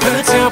put your